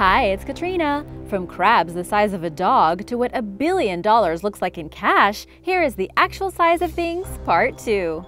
Hi, it's Katrina. From crabs the size of a dog to what a billion dollars looks like in cash, here is the actual size of things, part two.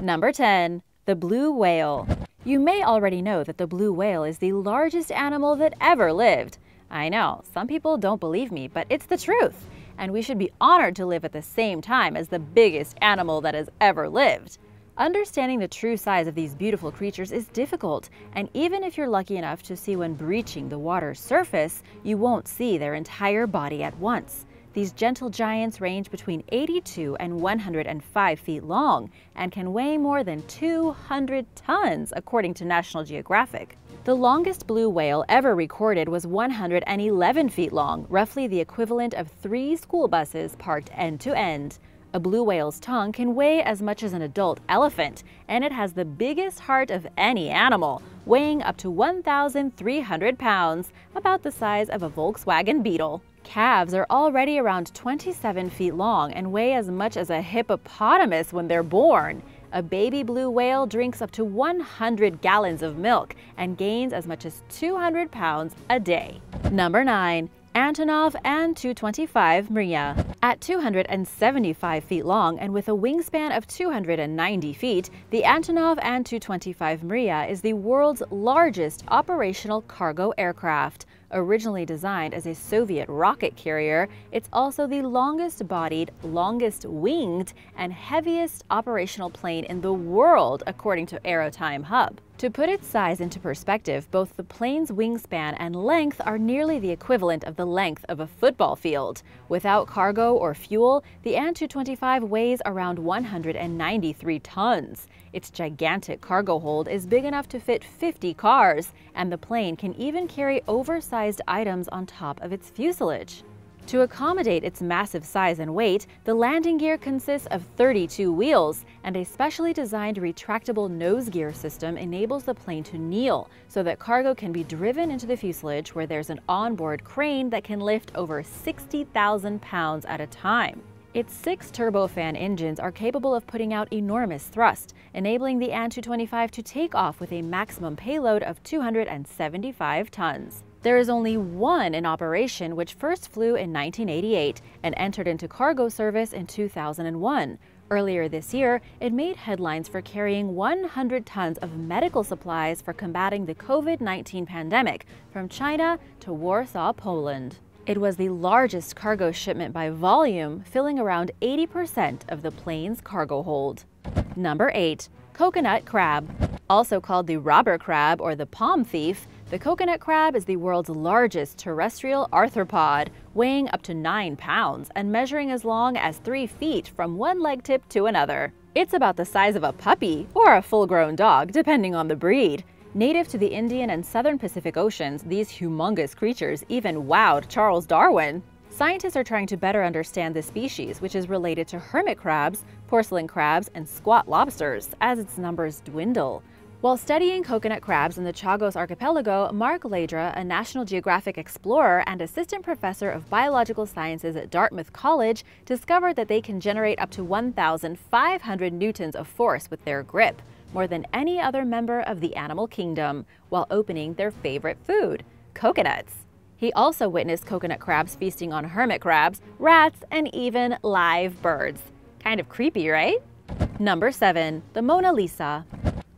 Number 10. The Blue Whale. You may already know that the blue whale is the largest animal that ever lived. I know, some people don't believe me, but it's the truth. And we should be honored to live at the same time as the biggest animal that has ever lived. Understanding the true size of these beautiful creatures is difficult, and even if you're lucky enough to see one breaching the water's surface, you won't see their entire body at once. These gentle giants range between 82 and 105 feet long and can weigh more than 200 tons, according to National Geographic. The longest blue whale ever recorded was 111 feet long, roughly the equivalent of three school buses parked end to end. A blue whale's tongue can weigh as much as an adult elephant, and it has the biggest heart of any animal, weighing up to 1,300 pounds, about the size of a Volkswagen Beetle. Calves are already around 27 feet long and weigh as much as a hippopotamus when they're born. A baby blue whale drinks up to 100 gallons of milk and gains as much as 200 pounds a day. Number 9. Antonov An-225 Mriya. At 275 feet long and with a wingspan of 290 feet, the Antonov An-225 Mriya is the world's largest operational cargo aircraft. Originally designed as a Soviet rocket carrier, it's also the longest bodied, longest winged, and heaviest operational plane in the world, according to Aerotime Hub. To put its size into perspective, both the plane's wingspan and length are nearly the equivalent of the length of a football field. Without cargo or fuel, the An-225 weighs around 193 tons. Its gigantic cargo hold is big enough to fit 50 cars, and the plane can even carry oversized items on top of its fuselage. To accommodate its massive size and weight, the landing gear consists of 32 wheels, and a specially designed retractable nose gear system enables the plane to kneel so that cargo can be driven into the fuselage where there's an onboard crane that can lift over 60,000 pounds at a time. Its six turbofan engines are capable of putting out enormous thrust, enabling the An-225 to take off with a maximum payload of 275 tons. There is only one in operation which first flew in 1988 and entered into cargo service in 2001. Earlier this year, it made headlines for carrying 100 tons of medical supplies for combating the COVID-19 pandemic from China to Warsaw, Poland. It was the largest cargo shipment by volume, filling around 80% of the plane's cargo hold. Number 8. Coconut Crab Also called the robber crab or the palm thief, the coconut crab is the world's largest terrestrial arthropod, weighing up to 9 pounds and measuring as long as 3 feet from one leg tip to another. It's about the size of a puppy or a full-grown dog, depending on the breed. Native to the Indian and southern Pacific Oceans, these humongous creatures even wowed Charles Darwin. Scientists are trying to better understand this species, which is related to hermit crabs, porcelain crabs, and squat lobsters, as its numbers dwindle. While studying coconut crabs in the Chagos archipelago, Mark Laidre, a National Geographic explorer and assistant professor of biological sciences at Dartmouth College, discovered that they can generate up to 1,500 newtons of force with their grip more than any other member of the animal kingdom while opening their favorite food, coconuts. He also witnessed coconut crabs feasting on hermit crabs, rats, and even live birds. Kind of creepy, right? Number 7. The Mona Lisa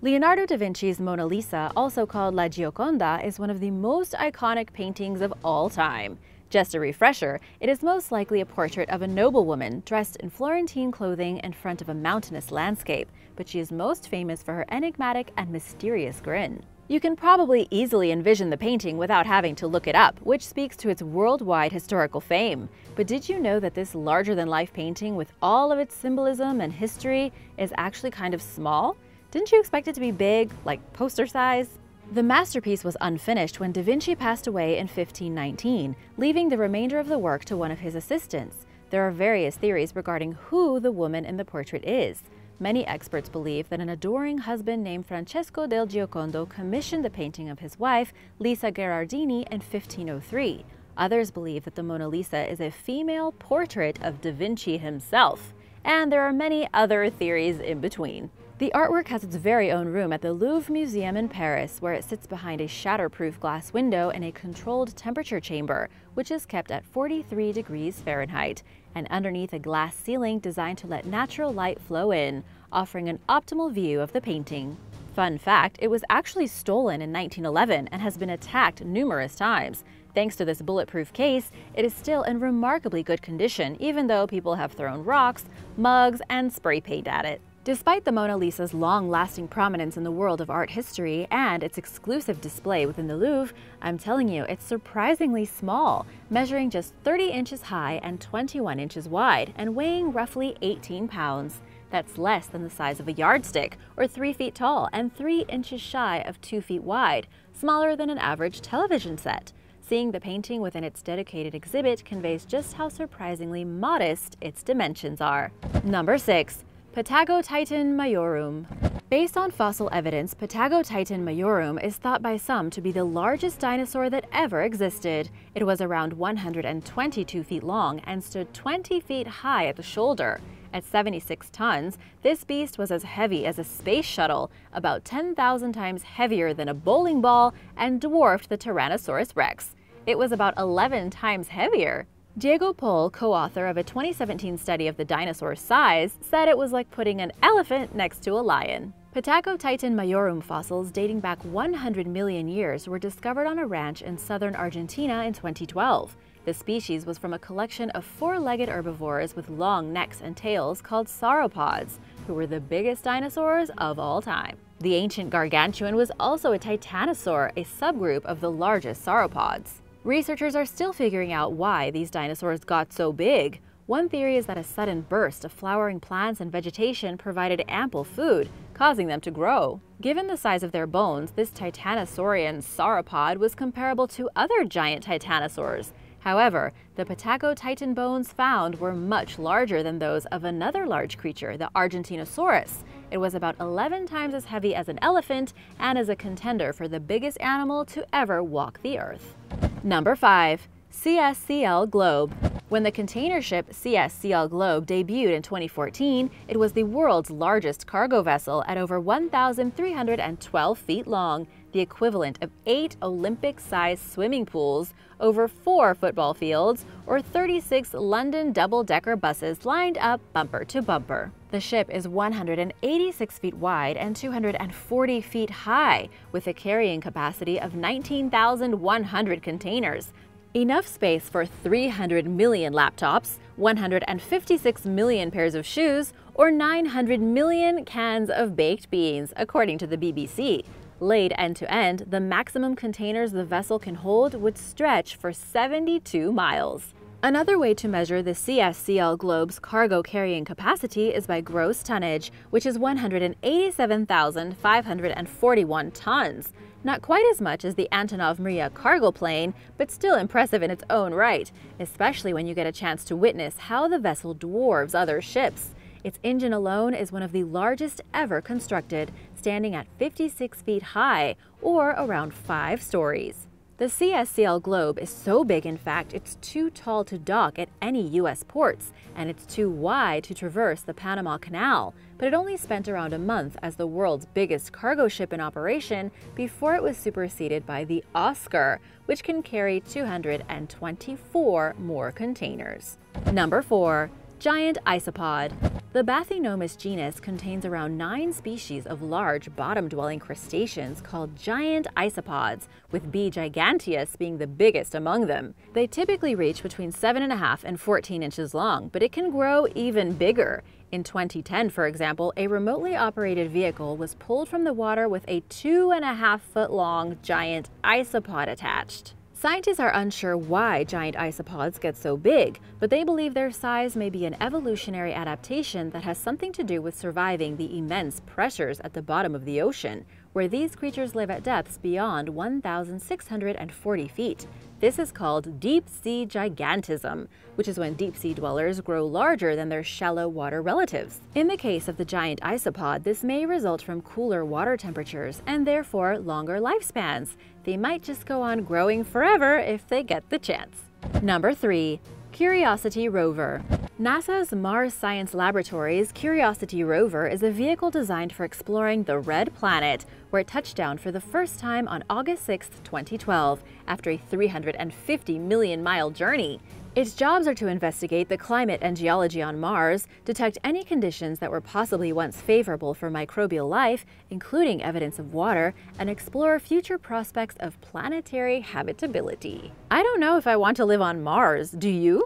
Leonardo da Vinci's Mona Lisa, also called La Gioconda, is one of the most iconic paintings of all time. Just a refresher, it is most likely a portrait of a noblewoman dressed in Florentine clothing in front of a mountainous landscape, but she is most famous for her enigmatic and mysterious grin. You can probably easily envision the painting without having to look it up, which speaks to its worldwide historical fame. But did you know that this larger-than-life painting, with all of its symbolism and history, is actually kind of small? Didn't you expect it to be big, like poster size? The masterpiece was unfinished when Da Vinci passed away in 1519, leaving the remainder of the work to one of his assistants. There are various theories regarding who the woman in the portrait is. Many experts believe that an adoring husband named Francesco del Giocondo commissioned the painting of his wife, Lisa Gherardini, in 1503. Others believe that the Mona Lisa is a female portrait of Da Vinci himself. And there are many other theories in between. The artwork has its very own room at the Louvre Museum in Paris, where it sits behind a shatterproof glass window in a controlled temperature chamber, which is kept at 43 degrees Fahrenheit, and underneath a glass ceiling designed to let natural light flow in, offering an optimal view of the painting. Fun fact, it was actually stolen in 1911 and has been attacked numerous times. Thanks to this bulletproof case, it is still in remarkably good condition, even though people have thrown rocks, mugs, and spray paint at it. Despite the Mona Lisa's long-lasting prominence in the world of art history and its exclusive display within the Louvre, I'm telling you, it's surprisingly small, measuring just 30 inches high and 21 inches wide and weighing roughly 18 pounds. That's less than the size of a yardstick, or 3 feet tall and 3 inches shy of 2 feet wide, smaller than an average television set. Seeing the painting within its dedicated exhibit conveys just how surprisingly modest its dimensions are. Number 6. Patagotitan majorum. Based on fossil evidence, Patagotitan majorum is thought by some to be the largest dinosaur that ever existed. It was around 122 feet long and stood 20 feet high at the shoulder. At 76 tons, this beast was as heavy as a space shuttle, about 10,000 times heavier than a bowling ball, and dwarfed the Tyrannosaurus rex. It was about 11 times heavier. Diego Pol, co-author of a 2017 study of the dinosaur's size, said it was like putting an elephant next to a lion. Patagotitan majorum fossils dating back 100 million years were discovered on a ranch in southern Argentina in 2012. The species was from a collection of four-legged herbivores with long necks and tails called sauropods, who were the biggest dinosaurs of all time. The ancient gargantuan was also a titanosaur, a subgroup of the largest sauropods. Researchers are still figuring out why these dinosaurs got so big. One theory is that a sudden burst of flowering plants and vegetation provided ample food, causing them to grow. Given the size of their bones, this titanosaurian sauropod was comparable to other giant titanosaurs. However, the Patagotitan bones found were much larger than those of another large creature, the Argentinosaurus. It was about 11 times as heavy as an elephant and is a contender for the biggest animal to ever walk the earth. Number 5. CSCL Globe. When the container ship CSCL Globe debuted in 2014, it was the world's largest cargo vessel at over 1,312 feet long, the equivalent of eight Olympic-sized swimming pools, over four football fields, or 36 London double-decker buses lined up bumper to bumper. The ship is 186 feet wide and 240 feet high, with a carrying capacity of 19,100 containers, enough space for 300 million laptops, 156 million pairs of shoes, or 900 million cans of baked beans, according to the BBC. Laid end to end, the maximum containers the vessel can hold would stretch for 72 miles. Another way to measure the CSCL Globe's cargo carrying capacity is by gross tonnage, which is 187,541 tons. Not quite as much as the Antonov Mriya cargo plane, but still impressive in its own right, especially when you get a chance to witness how the vessel dwarves other ships. Its engine alone is one of the largest ever constructed, standing at 56 feet high, or around five stories. The CSCL Globe is so big, in fact, it's too tall to dock at any U.S. ports, and it's too wide to traverse the Panama Canal. But it only spent around a month as the world's biggest cargo ship in operation before it was superseded by the Oscar, which can carry 224 more containers. Number 4. Giant isopod. The Bathynomus genus contains around nine species of large bottom-dwelling crustaceans called giant isopods, with B. giganteus being the biggest among them. They typically reach between 7.5 and 14 inches long, but it can grow even bigger. In 2010, for example, a remotely operated vehicle was pulled from the water with a two and a half foot long giant isopod attached. Scientists are unsure why giant isopods get so big, but they believe their size may be an evolutionary adaptation that has something to do with surviving the immense pressures at the bottom of the ocean, where these creatures live at depths beyond 1,640 feet. This is called deep sea gigantism, which is when deep sea dwellers grow larger than their shallow water relatives. In the case of the giant isopod, this may result from cooler water temperatures and therefore longer lifespans. They might just go on growing forever if they get the chance. Number 3. Curiosity rover. NASA's Mars Science Laboratory's Curiosity rover is a vehicle designed for exploring the Red Planet, where it touched down for the first time on August 6, 2012, after a 350 million mile journey. Its jobs are to investigate the climate and geology on Mars, detect any conditions that were possibly once favorable for microbial life, including evidence of water, and explore future prospects of planetary habitability. I don't know if I want to live on Mars, do you?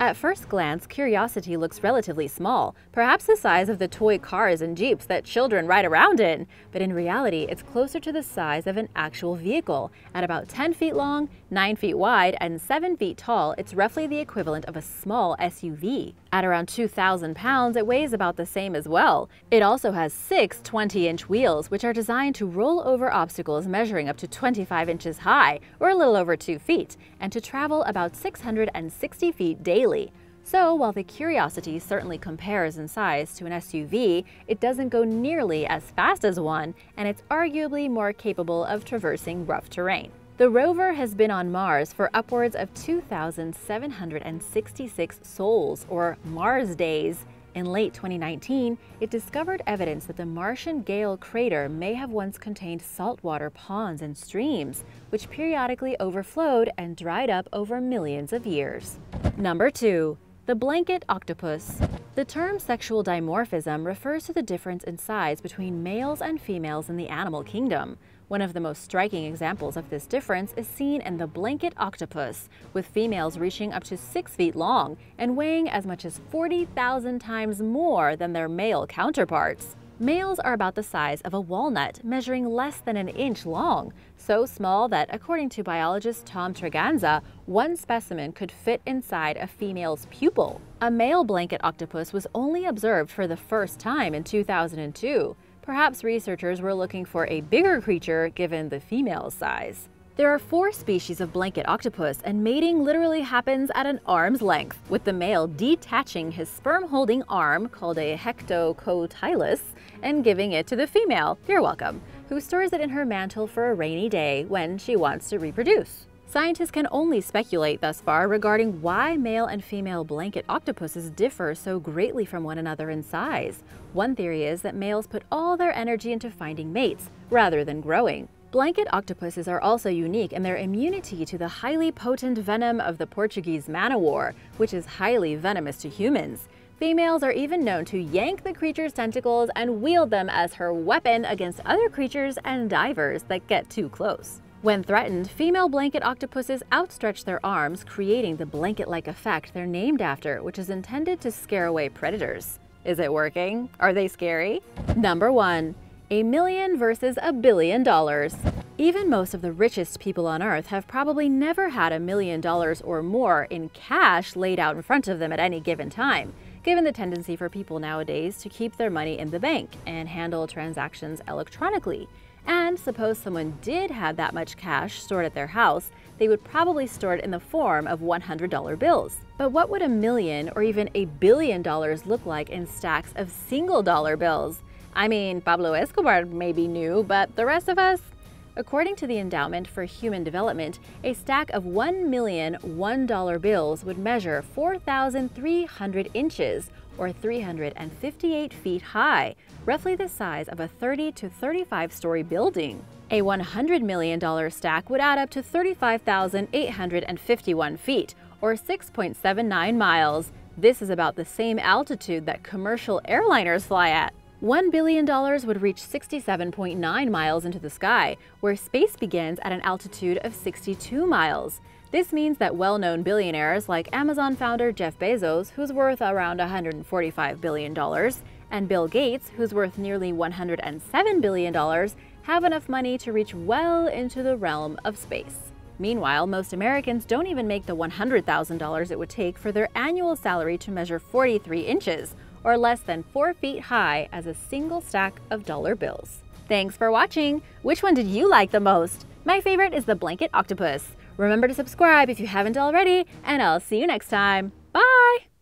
At first glance, Curiosity looks relatively small, perhaps the size of the toy cars and jeeps that children ride around in, but in reality, it's closer to the size of an actual vehicle. At about 10 feet long, 9 feet wide, and 7 feet tall, it's roughly the equivalent of a small SUV. At around 2,000 pounds, it weighs about the same as well. It also has six 20-inch wheels, which are designed to roll over obstacles measuring up to 25 inches high, or a little over 2 feet, and to travel about 660 feet daily. So while the Curiosity certainly compares in size to an SUV, it doesn't go nearly as fast as one, and it's arguably more capable of traversing rough terrain. The rover has been on Mars for upwards of 2,766 sols, or Mars days. In late 2019, it discovered evidence that the Martian Gale crater may have once contained saltwater ponds and streams, which periodically overflowed and dried up over millions of years. Number 2. The blanket octopus. The term sexual dimorphism refers to the difference in size between males and females in the animal kingdom. One of the most striking examples of this difference is seen in the blanket octopus, with females reaching up to 6 feet long and weighing as much as 40,000 times more than their male counterparts. Males are about the size of a walnut, measuring less than an inch long, so small that, according to biologist Tom Tregenza, one specimen could fit inside a female's pupil. A male blanket octopus was only observed for the first time in 2002. Perhaps researchers were looking for a bigger creature given the female's size. There are four species of blanket octopus, and mating literally happens at an arm's length, with the male detaching his sperm-holding arm, called a hectocotylus, and giving it to the female, you're welcome, who stores it in her mantle for a rainy day when she wants to reproduce. Scientists can only speculate thus far regarding why male and female blanket octopuses differ so greatly from one another in size. One theory is that males put all their energy into finding mates, rather than growing. Blanket octopuses are also unique in their immunity to the highly potent venom of the Portuguese man-o-war, which is highly venomous to humans. Females are even known to yank the creature's tentacles and wield them as her weapon against other creatures and divers that get too close. When threatened, female blanket octopuses outstretch their arms, creating the blanket-like effect they're named after, which is intended to scare away predators. Is it working? Are they scary? Number 1. A million versus a billion dollars. Even most of the richest people on Earth have probably never had a million dollars or more in cash laid out in front of them at any given time, given the tendency for people nowadays to keep their money in the bank and handle transactions electronically. And suppose someone did have that much cash stored at their house, they would probably store it in the form of $100 bills. But what would a million or even a billion dollars look like in stacks of single dollar bills? I mean, Pablo Escobar may be new, but the rest of us? According to the Endowment for Human Development, a stack of 1 million $1 bills would measure 4,300 inches, or 358 feet high, roughly the size of a 30 to 35 story building. A $100 million stack would add up to 35,851 feet, or 6.79 miles. This is about the same altitude that commercial airliners fly at. $1 billion would reach 67.9 miles into the sky, where space begins at an altitude of 62 miles. This means that well-known billionaires like Amazon founder Jeff Bezos, who's worth around $145 billion, and Bill Gates, who's worth nearly $107 billion, have enough money to reach well into the realm of space. Meanwhile, most Americans don't even make the $100,000 it would take for their annual salary to measure 43 inches, or less than 4 feet high as a single stack of dollar bills. Thanks for watching! Which one did you like the most? My favorite is the blanket octopus. Remember to subscribe if you haven't already, and I'll see you next time. Bye!